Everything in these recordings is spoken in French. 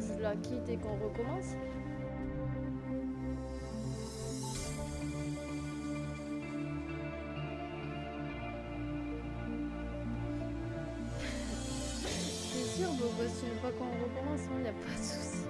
je la quitte et qu'on recommence C'est sûr, Bobo, si tu veux pas qu'on recommence, il n'y a pas de souci.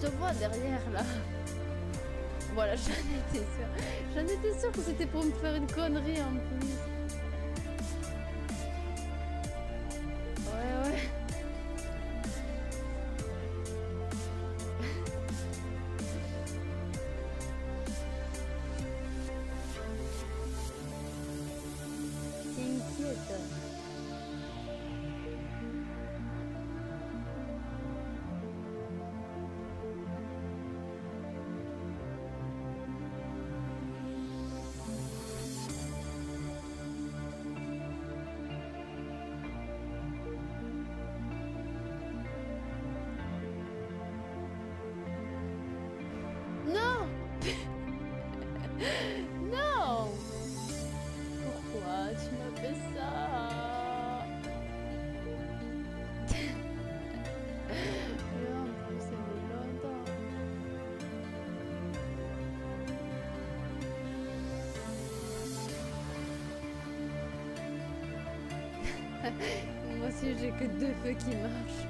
Je vois derrière là. Voilà, j'en étais sûre. J'en étais sûre que c'était pour me faire une connerie en plus. Moi aussi, j'ai que deux feux qui marchent.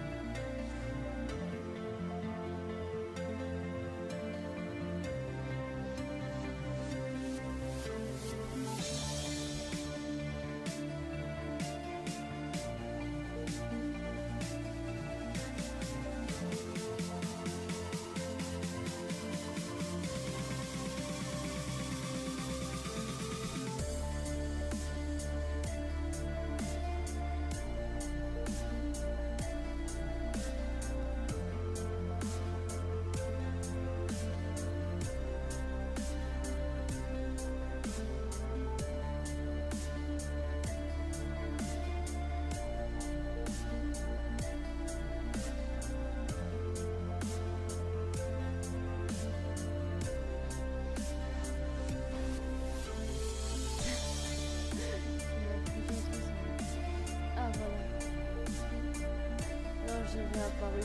Réapparu.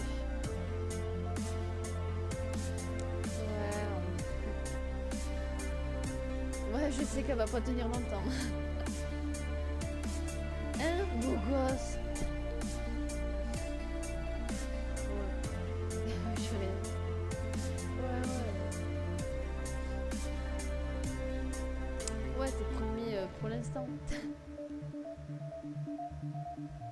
Ouais. je sais qu'elle va pas tenir longtemps. Hein, beau gosse. Ouais. Je. Ouais, ouais. Ouais, t'es promis euh, pour l'instant.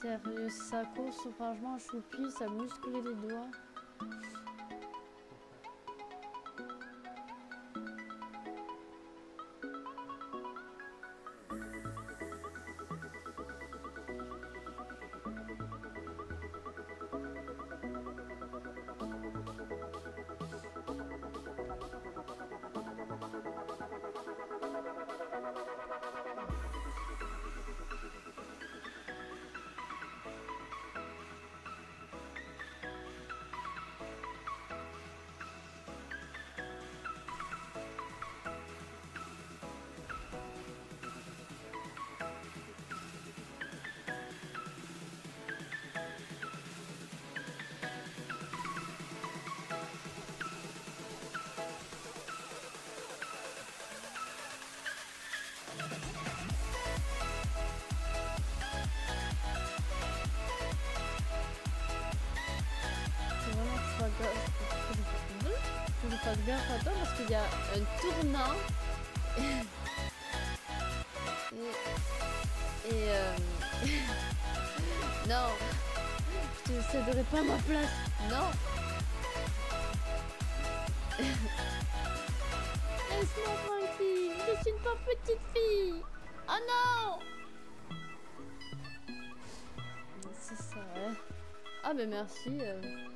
Sérieux, ça course franchement choupi, ça muscle les doigts. Je je fasse bien attention parce qu'il y a un tournant. et. et euh, non! Je te céderai pas ma place! Non! Laisse-moi tranquille! Je suis une pauvre petite fille! Oh non! C'est ça, hein. Ah ben merci. euh.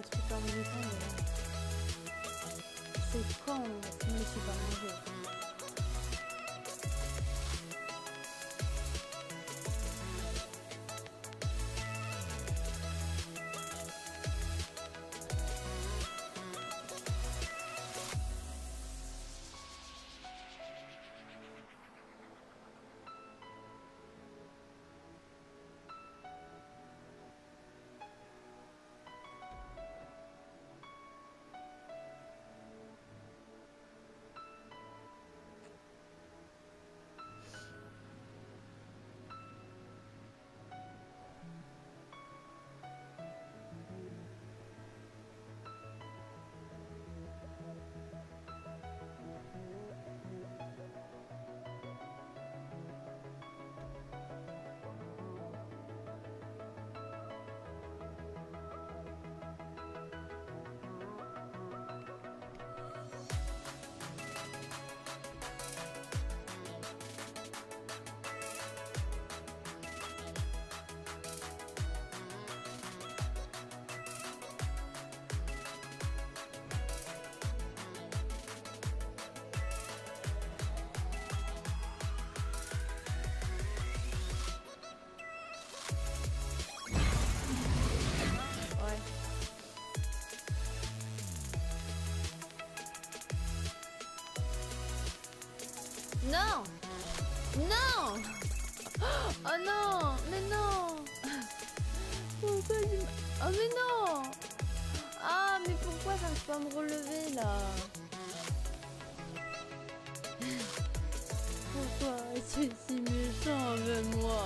un truc en même temps. C'est quand je me suis pas mangé. Non. Non. Oh non Mais non. Oh mais non. Ah mais pourquoi j'arrive pas à me relever là? Pourquoi tu es si méchant avec moi?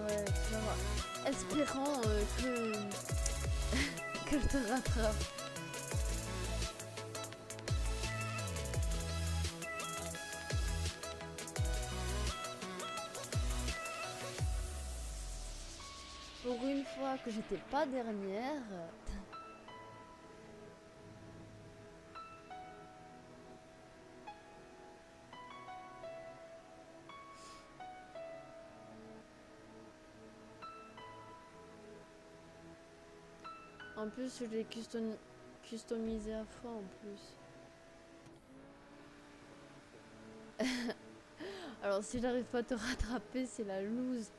Ouais, tu vas voir. Espérant euh, que... que je te rattrape. Que j'étais pas dernière. En plus, je l'ai custom... customisé à fond en plus. Alors si j'arrive pas à te rattraper, c'est la loose.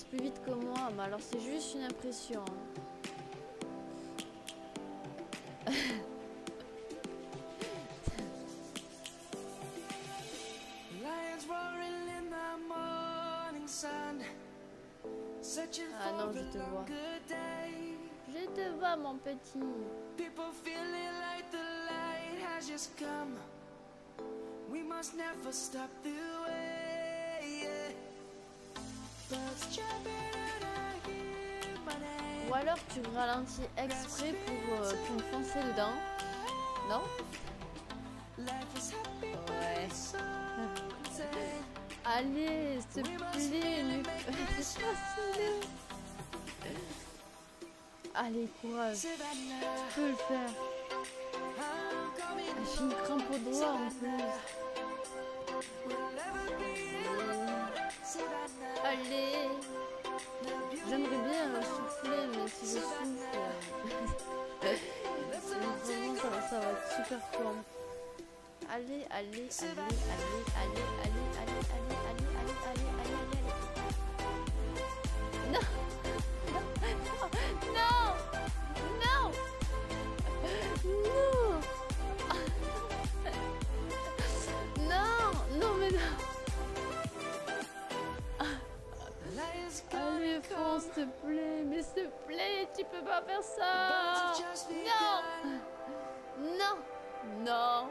plus vite que moi, mais alors c'est juste une impression. Hein. ah non, je te vois. Je te vois, mon petit. Ou alors tu ralentis exprès pour, euh, pour me foncer dedans. Non? Ouais. Allez, s'il te plaît, Allez, courage. Tu peux le faire. J'ai une crampe au doigt en plus. Allez J'aimerais bien souffler, mais si je souffle, vraiment ça, va, ça va être super fort. Allez, allez, allez, allez, allez, allez, allez, allez, allez, allez, allez, allez, allez, tu peux pas faire ça. Non. Non. Non.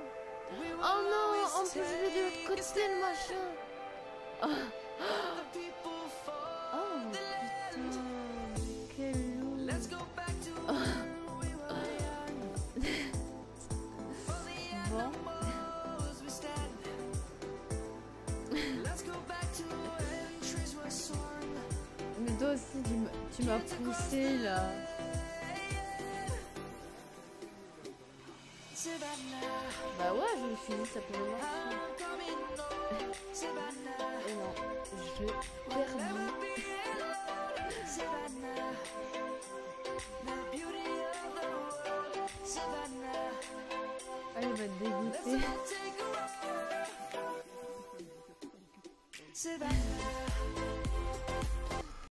Oh non, en plus je vais de l'autre côté le machin. Oh, oh putain, quel loup. toi aussi, tu qui m'a poussé là. Bah ouais, je me suis dit, ça pourrait marcher. Et non, je perdu. Ah, elle va te dégoûter.